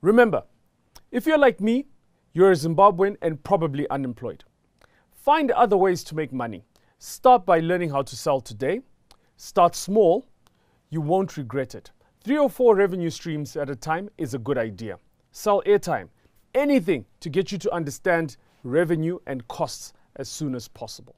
Remember, if you're like me, you're a Zimbabwean and probably unemployed. Find other ways to make money. Start by learning how to sell today. Start small. You won't regret it. Three or four revenue streams at a time is a good idea. Sell airtime, anything to get you to understand revenue and costs as soon as possible.